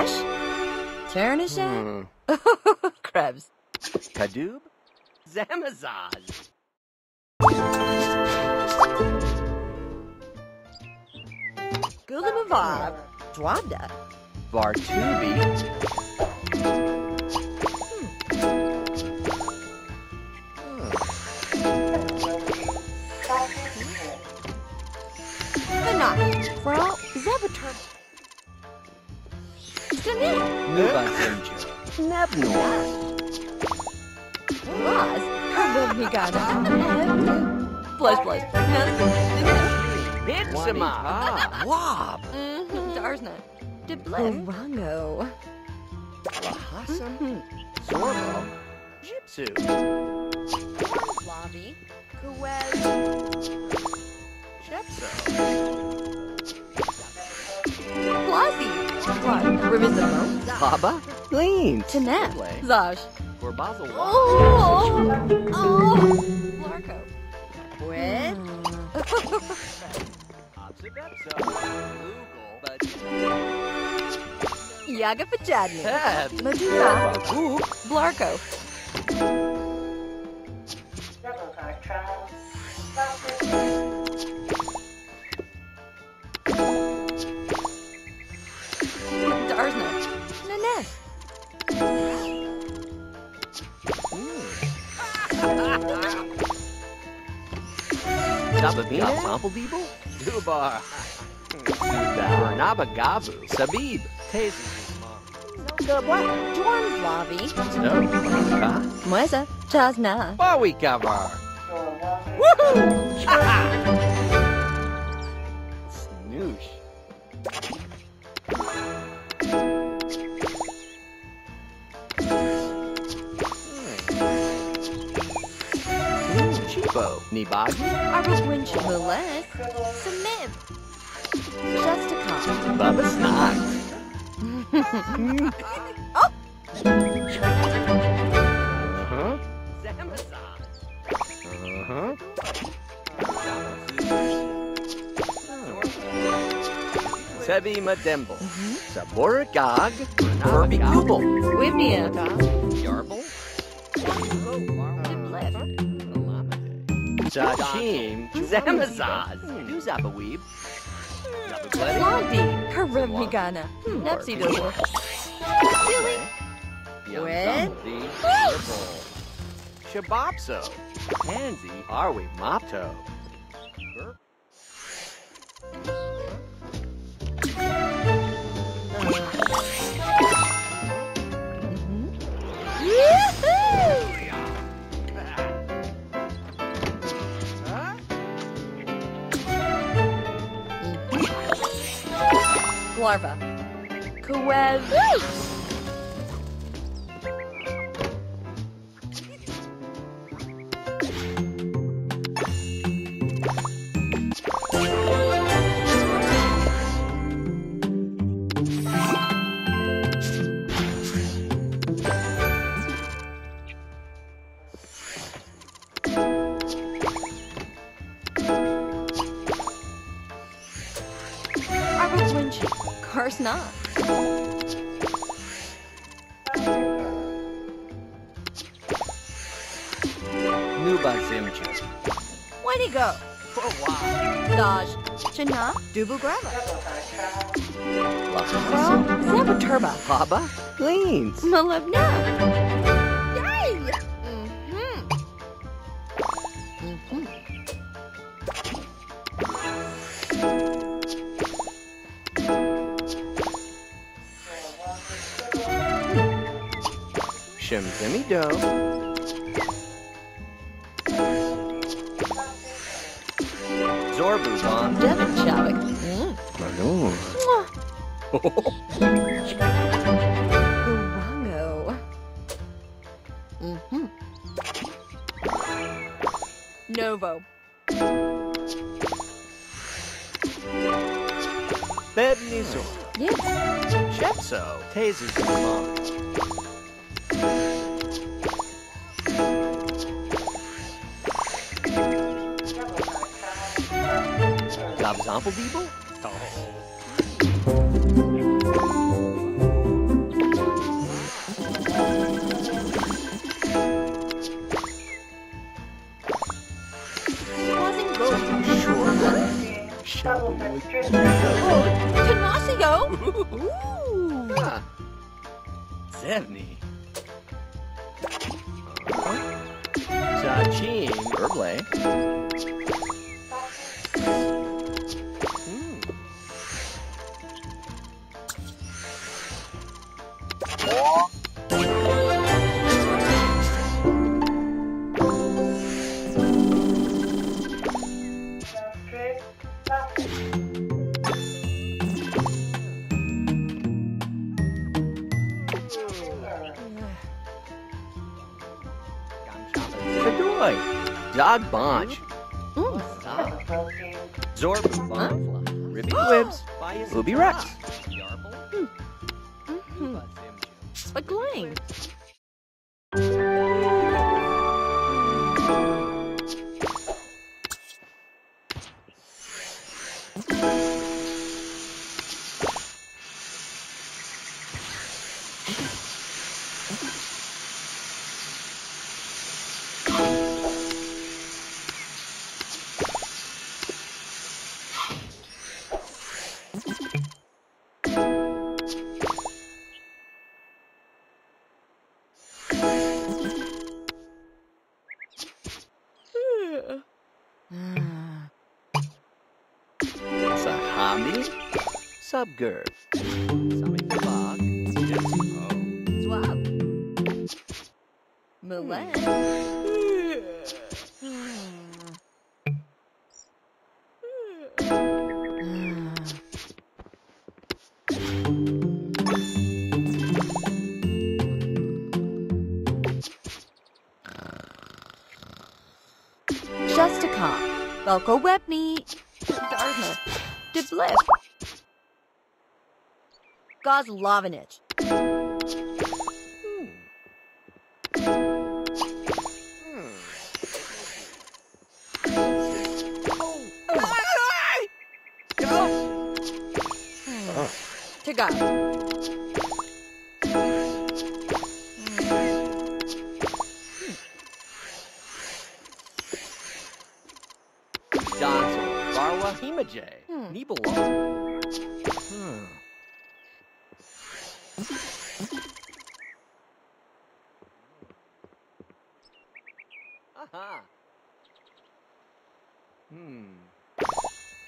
Nash? Ternashat? Hmm. Krebs. Kadoob? Zamazaz. Gulimavav. Dwabda. Vartubi. Hanat. Fral. Zabatur. Stanit. Nuba Zimju. Nebnor. Laz. Karbomigana. Blush, blush. Bitsima. Wab. Mm-hmm. Darsna. Diblim. Orango. Lahasa. Zorbo. Gypsu. Slavi. Kuwez. Shepso. Plazi. What? Rivizamo. Baba. Lean. Tanet. Play. Zash. For Basel. Oh! Oh! Larko. Wit? Obsidepso. Yaga Pajadni. Ted. Maduna. Oop. Blarko. Dababina. Sample Deeble. Dubar. Nabagavu. Sabib. Tazen. Juan Flavi. Snow. Ka. Mueza. Chasna. Bawi cover. Cheapo. Nibagi. Aragwinch. Mulet. Samib. Justica. Bubba Snog. Uh-huh. Uh-huh. Sebi Mademble. Sabora Gog. Herbie Gooble. Wibnia. Yarble. Diblet. Sashim. Zamazaz. Duzabaweeb. Zabagledi. Blondie. Karamigana. Nepsi Doodle. Silly. Wed? Shabopso. Pansy. Arwe Mopto. Larva. Quez. Aragwinch. Karsna. Nuba Zimju. Where'd he go? For a while. Dodge. China. Dubu Grava. Lahasa. Well, Zabaturba. Baba. Leans. Malevna. Shimzimi Do. Zorbu Bon. Devin Chavik. Mm. Manu. Gurango. Mm-hmm. Novo. Bednizor. Yes. Chepso. Tazes Mom. Gobzomple people? Oh, Tanasio! Ooh! Ah. Zevni. Sachin Herblay. Kadoy. Dog Bonch. Mm. Zorb Bonfla. Ribby Quibs. Ubi Rex. Mhm. Spagling. Sahami. Subgurb. Sami Fabag. Jesse Ho. Swab. Milan. Velko Webney. Gardner. De Blip. Gozlovinich. To go. Barwa Hmm. Hmm. Aha. Hmm.